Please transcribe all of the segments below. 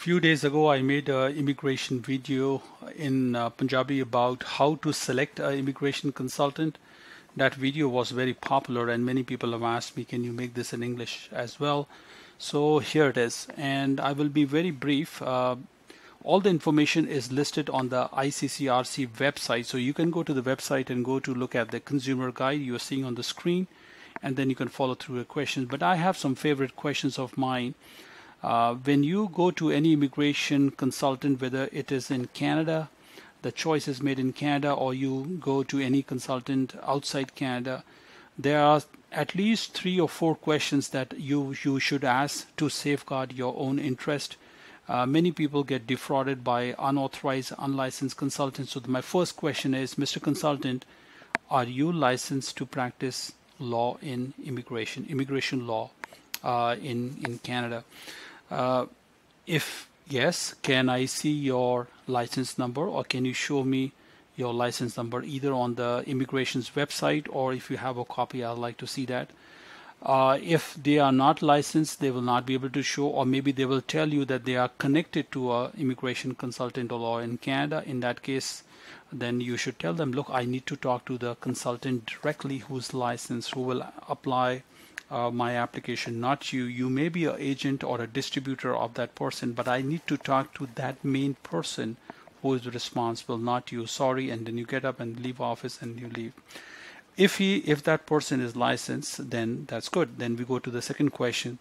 few days ago I made an immigration video in uh, Punjabi about how to select an immigration consultant. That video was very popular and many people have asked me can you make this in English as well. So here it is and I will be very brief. Uh, all the information is listed on the ICCRC website so you can go to the website and go to look at the consumer guide you are seeing on the screen and then you can follow through the questions but I have some favorite questions of mine uh, when you go to any immigration consultant, whether it is in Canada, the choice is made in Canada, or you go to any consultant outside Canada, there are at least three or four questions that you you should ask to safeguard your own interest. Uh, many people get defrauded by unauthorized, unlicensed consultants. So my first question is, Mr. Consultant, are you licensed to practice law in immigration, immigration law uh, in in Canada? Uh, if yes, can I see your license number or can you show me your license number either on the immigration's website or if you have a copy, I'd like to see that. Uh, if they are not licensed, they will not be able to show, or maybe they will tell you that they are connected to a immigration consultant or law in Canada. In that case, then you should tell them, look, I need to talk to the consultant directly who's licensed, who will apply uh, my application, not you. You may be an agent or a distributor of that person, but I need to talk to that main person who is responsible, not you. Sorry, and then you get up and leave office and you leave. If he, if that person is licensed, then that's good. Then we go to the second question,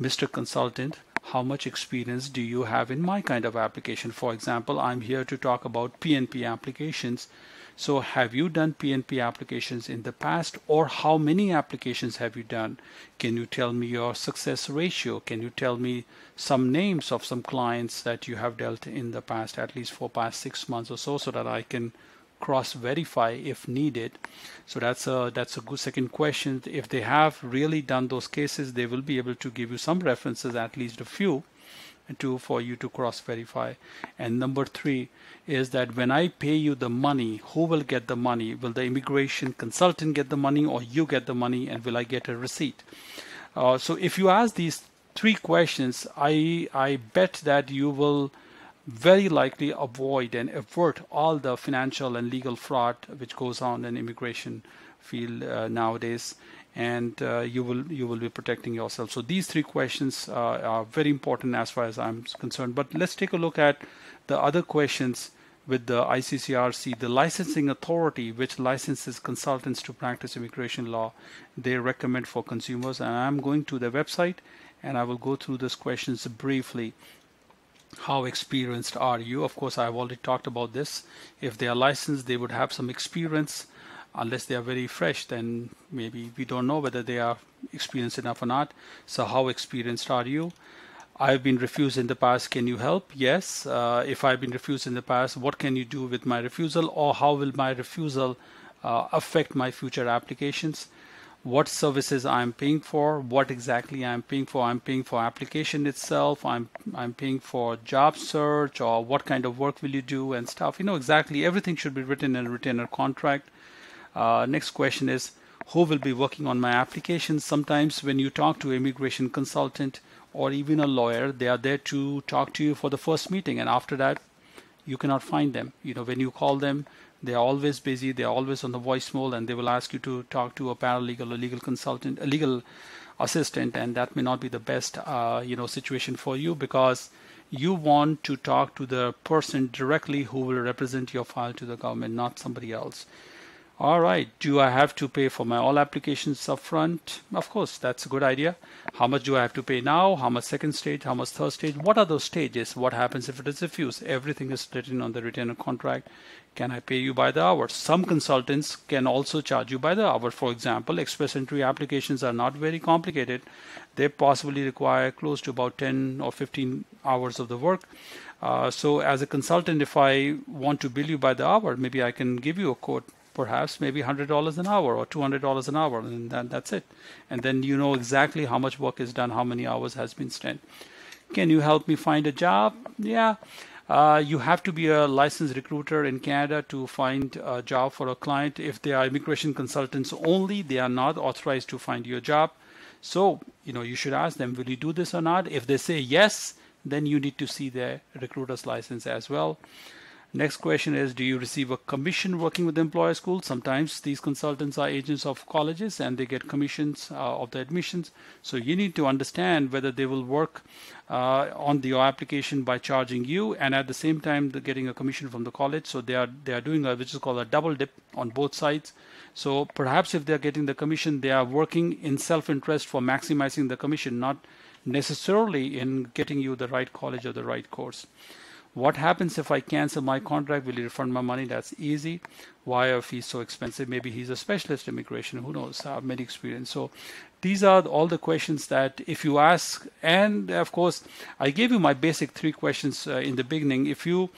Mr. Consultant. How much experience do you have in my kind of application? For example, I'm here to talk about PNP applications so have you done PNP applications in the past or how many applications have you done? Can you tell me your success ratio? Can you tell me some names of some clients that you have dealt in the past, at least for past six months or so, so that I can cross verify if needed. So that's a that's a good second question. If they have really done those cases, they will be able to give you some references, at least a few to for you to cross verify. And number three is that when I pay you the money who will get the money? Will the immigration consultant get the money or you get the money and will I get a receipt? Uh, so if you ask these three questions I I bet that you will very likely avoid and avert all the financial and legal fraud which goes on in immigration field uh, nowadays and uh, you will you will be protecting yourself. So these three questions uh, are very important as far as I'm concerned. But let's take a look at the other questions with the ICCRC, the licensing authority, which licenses consultants to practice immigration law, they recommend for consumers. And I'm going to their website and I will go through these questions briefly. How experienced are you? Of course, I've already talked about this. If they are licensed, they would have some experience unless they are very fresh, then maybe we don't know whether they are experienced enough or not. So, how experienced are you? I've been refused in the past. Can you help? Yes. Uh, if I've been refused in the past, what can you do with my refusal, or how will my refusal uh, affect my future applications? What services I'm paying for? What exactly I'm paying for? I'm paying for application itself. I'm I'm paying for job search, or what kind of work will you do and stuff. You know exactly everything should be written in a retainer contract uh, next question is who will be working on my application? Sometimes when you talk to immigration consultant or even a lawyer, they are there to talk to you for the first meeting, and after that, you cannot find them. You know, when you call them, they are always busy. They are always on the voicemail, and they will ask you to talk to a paralegal, a legal consultant, a legal assistant, and that may not be the best, uh, you know, situation for you because you want to talk to the person directly who will represent your file to the government, not somebody else. All right, do I have to pay for my all applications upfront? Of course, that's a good idea. How much do I have to pay now? How much second stage? How much third stage? What are those stages? What happens if it is refused? Everything is written on the retainer contract. Can I pay you by the hour? Some consultants can also charge you by the hour. For example, express entry applications are not very complicated. They possibly require close to about 10 or 15 hours of the work. Uh, so as a consultant, if I want to bill you by the hour, maybe I can give you a quote perhaps maybe $100 an hour or $200 an hour, and that, that's it. And then you know exactly how much work is done, how many hours has been spent. Can you help me find a job? Yeah. Uh, you have to be a licensed recruiter in Canada to find a job for a client. If they are immigration consultants only, they are not authorized to find you a job. So, you know, you should ask them, will you do this or not? If they say yes, then you need to see their recruiter's license as well. Next question is, do you receive a commission working with the employer school? Sometimes these consultants are agents of colleges and they get commissions uh, of the admissions. So you need to understand whether they will work uh, on the, your application by charging you and at the same time getting a commission from the college. So they are they are doing a which is called a double dip on both sides. So perhaps if they're getting the commission, they are working in self-interest for maximizing the commission, not necessarily in getting you the right college or the right course. What happens if I cancel my contract? Will he refund my money? That's easy. Why are fees so expensive? Maybe he's a specialist in immigration. Who knows? I have many experience. So these are all the questions that if you ask, and of course, I gave you my basic three questions uh, in the beginning. If you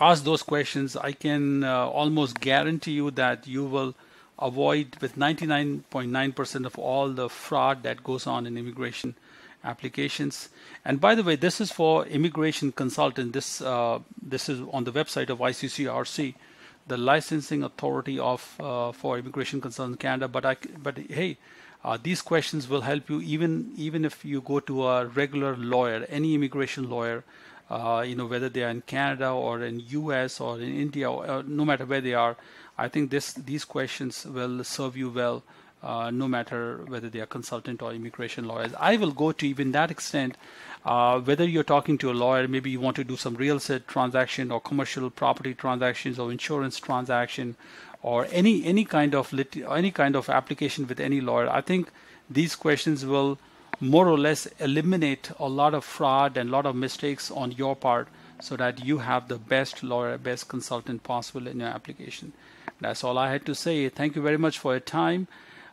ask those questions, I can uh, almost guarantee you that you will avoid with 99.9% of all the fraud that goes on in immigration applications. And by the way, this is for immigration consultant. This uh, this is on the website of ICCRC, the licensing authority of uh, for immigration consultants Canada. But I but hey. Uh, these questions will help you even even if you go to a regular lawyer, any immigration lawyer, uh, you know whether they are in Canada or in U.S. or in India, or, uh, no matter where they are. I think this these questions will serve you well uh, no matter whether they are consultant or immigration lawyers. I will go to even that extent. Uh, whether you're talking to a lawyer, maybe you want to do some real estate transaction or commercial property transactions or insurance transaction, or any any kind of lit- any kind of application with any lawyer. I think these questions will more or less eliminate a lot of fraud and a lot of mistakes on your part, so that you have the best lawyer, best consultant possible in your application. That's all I had to say. Thank you very much for your time.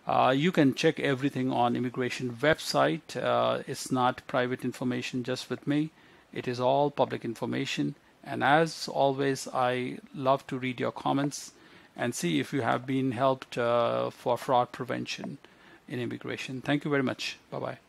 Uh, you can check everything on immigration website. Uh, it's not private information just with me. It is all public information. And as always, I love to read your comments and see if you have been helped uh, for fraud prevention in immigration. Thank you very much. Bye bye.